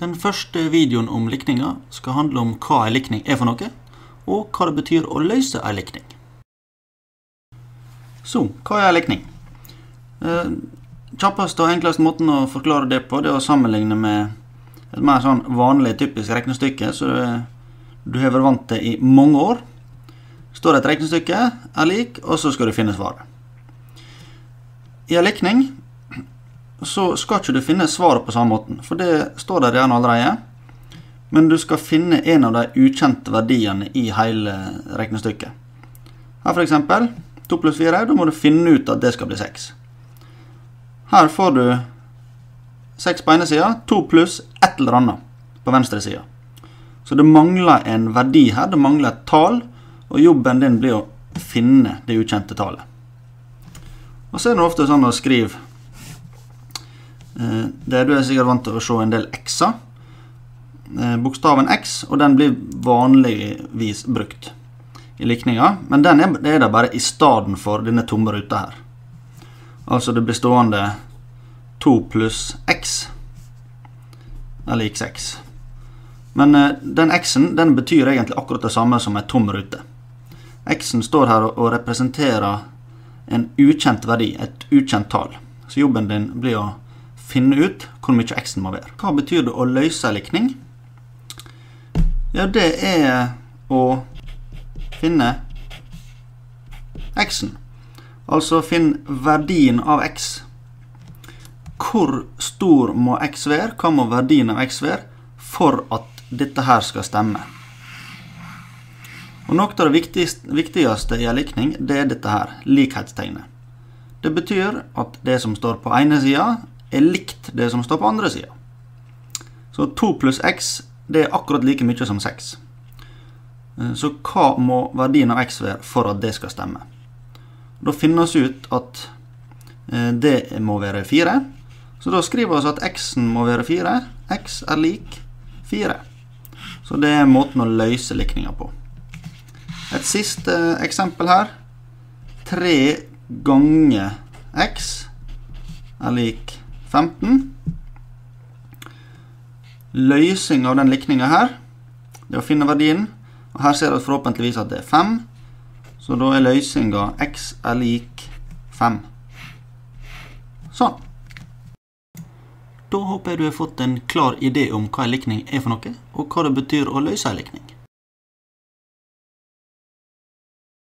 Den første videoen om likninger skal handle om hva en likning er for noe, og hva det betyr å løse en likning. Så, hva er en likning? Eh, og enkleste måten å forklare det på, det er å sammenligne med et mer sånn vanlig, typisk regnestykke du, du har vært vant til i mange år. Står det et regnestykke er lik, og så skal du finne svaret. I en likning så skal ikke du finne svaret på samme måten, for det står der gjerne allerede. Men du skal finne en av de ukjente verdiene i hele regnestykket. Her f.eks. 2 pluss 4. Da må du finne ut at det skal bli 6. Her får du 6 på ene sida, 2 pluss et eller annet på venstre side. Så det mangler en verdi her, det mangler et tall, og jobben din blir å finne det ukjente tallet. Og så er det ofte sånn å skrive det Du er sikkert vant til å se en del x-er. Eh, bokstaven x, og den blir vanligvis brukt i likninga. Men den er, det er der bare i stedet for denne tomme ruta her. Altså det blir stående 2 pluss x er lik 6. Men eh, den x-en den betyr egentlig akkurat det samme som en tom rute. X-en står her og representerer en ukjent verdi, et ukjent tall. Så jobben din blir å finne ut hvor mye x-en må være. Hva betyr det å løse likning? Ja, det er å finne x-en. Altså finn verdien av x. Hvor stor må x være? Hva må verdien av x være for at dette her skal stemme? Og Noe av det viktigste, i en likning, det er dette her, likhetstegnet. Det betyr at det som står på ene sida, er likt det som står på andre sida. Så 2 pluss x det er akkurat like mye som 6. Eh, så hva må verdien av x være for at det skal stemme? Da finner vi ut at eh, det må være 4. Så da skriver vi at x-en må være 4. x er lik 4. Så det er måten å løse likninga på. Et siste eksempel her. 3 ganger x er lik 15. Løsning av den likninga her, det er å finne verdien. Og Her ser vi forhåpentligvis at det er 5. Så da er løsninga x er lik 5. Sånn. Da håper jeg du har fått en klar idé om hva en likning er for noe, og hva det betyr å løse en likning.